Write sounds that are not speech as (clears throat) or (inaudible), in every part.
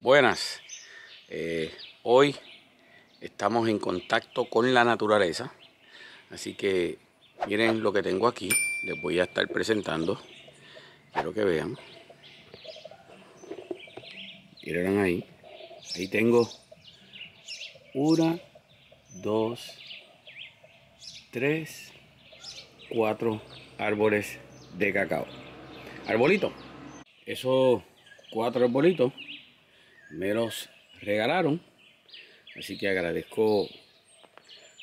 Buenas, eh, hoy estamos en contacto con la naturaleza, así que miren lo que tengo aquí, les voy a estar presentando, quiero que vean, miren ahí, ahí tengo una, dos, tres, cuatro árboles de cacao, arbolito, esos cuatro arbolitos me los regalaron. Así que agradezco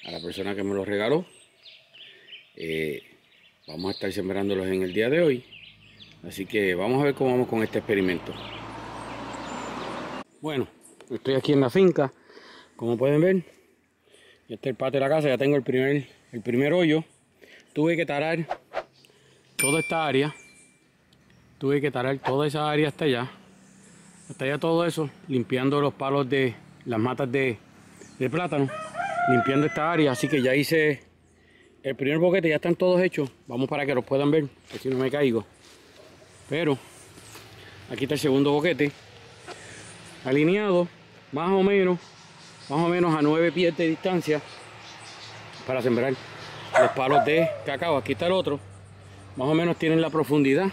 a la persona que me los regaló. Eh, vamos a estar sembrándolos en el día de hoy. Así que vamos a ver cómo vamos con este experimento. Bueno, estoy aquí en la finca. Como pueden ver, este es el patio de la casa. Ya tengo el primer, el primer hoyo. Tuve que tarar toda esta área. Tuve que tarar toda esa área hasta allá allá todo eso, limpiando los palos de las matas de, plátano, limpiando esta área, así que ya hice el primer boquete, ya están todos hechos, vamos para que los puedan ver, que si no me caigo, pero aquí está el segundo boquete, alineado, más o menos, más o menos a 9 pies de distancia, para sembrar los palos de cacao, aquí está el otro, más o menos tienen la profundidad,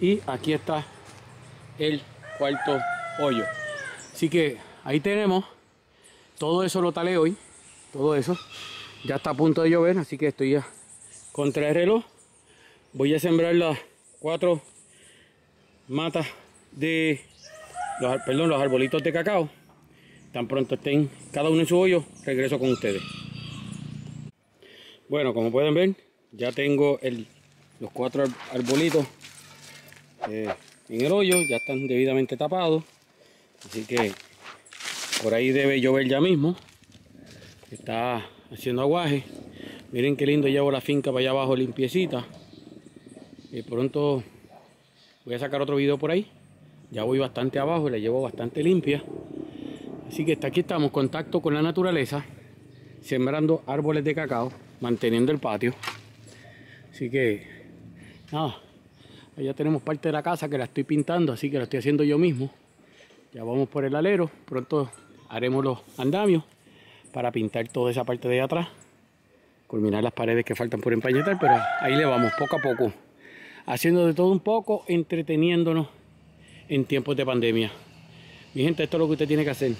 y aquí está el cuarto hoyo. Así que ahí tenemos, todo eso lo talé hoy, todo eso. Ya está a punto de llover, así que estoy ya contra el reloj. Voy a sembrar las cuatro matas de, los, perdón, los arbolitos de cacao. Tan pronto estén cada uno en su hoyo, regreso con ustedes. Bueno, como pueden ver, ya tengo el, los cuatro arbolitos eh, en el hoyo, ya están debidamente tapados. Así que por ahí debe llover ya mismo. Está haciendo aguaje. Miren qué lindo llevo la finca para allá abajo limpiecita. Y pronto voy a sacar otro video por ahí. Ya voy bastante abajo, la llevo bastante limpia. Así que hasta aquí estamos, contacto con la naturaleza, sembrando árboles de cacao, manteniendo el patio. Así que, nada, Allá tenemos parte de la casa que la estoy pintando, así que la estoy haciendo yo mismo. Ya vamos por el alero, pronto haremos los andamios para pintar toda esa parte de atrás. Culminar las paredes que faltan por empañetar, pero ahí le vamos poco a poco. Haciendo de todo un poco, entreteniéndonos en tiempos de pandemia. Mi gente, esto es lo que usted tiene que hacer.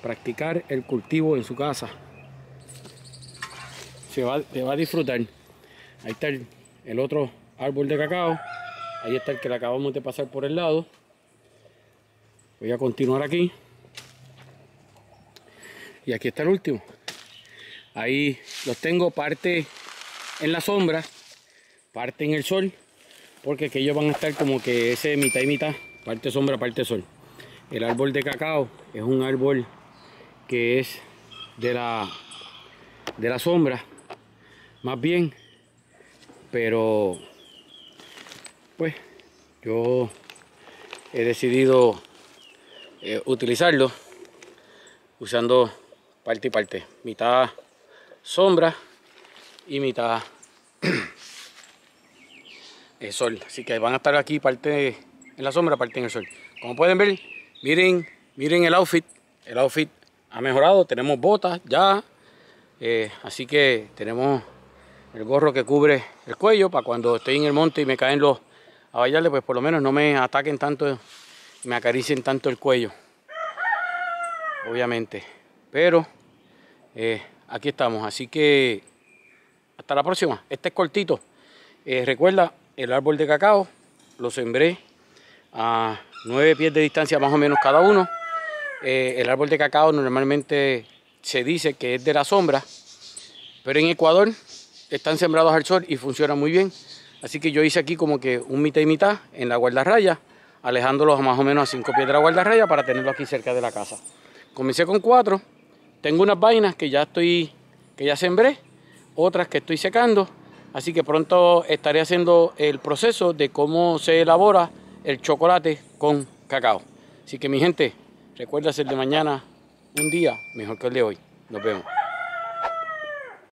Practicar el cultivo en su casa. Se va, va a disfrutar. Ahí está el otro árbol de cacao. Ahí está el que le acabamos de pasar por el lado. Voy a continuar aquí. Y aquí está el último. Ahí los tengo parte en la sombra, parte en el sol, porque aquellos van a estar como que ese mitad y mitad, parte sombra, parte sol. El árbol de cacao es un árbol que es de la, de la sombra, más bien, pero pues yo he decidido eh, utilizarlo usando parte y parte, mitad sombra y mitad (clears throat) sol. Así que van a estar aquí parte en la sombra, parte en el sol. Como pueden ver, miren, miren el outfit. El outfit ha mejorado, tenemos botas ya. Eh, así que tenemos el gorro que cubre el cuello para cuando estoy en el monte y me caen los a bailarle, pues por lo menos no me ataquen tanto, me acaricien tanto el cuello. Obviamente. Pero eh, aquí estamos. Así que hasta la próxima. Este es cortito. Eh, recuerda, el árbol de cacao lo sembré a 9 pies de distancia más o menos cada uno. Eh, el árbol de cacao normalmente se dice que es de la sombra, pero en Ecuador están sembrados al sol y funcionan muy bien. Así que yo hice aquí como que un mitad y mitad en la guardarraya, alejándolos más o menos a 5 pies de la guardarraya para tenerlo aquí cerca de la casa. Comencé con cuatro, tengo unas vainas que ya estoy, que ya sembré, otras que estoy secando, así que pronto estaré haciendo el proceso de cómo se elabora el chocolate con cacao. Así que mi gente, recuerda hacer de mañana un día mejor que el de hoy. Nos vemos.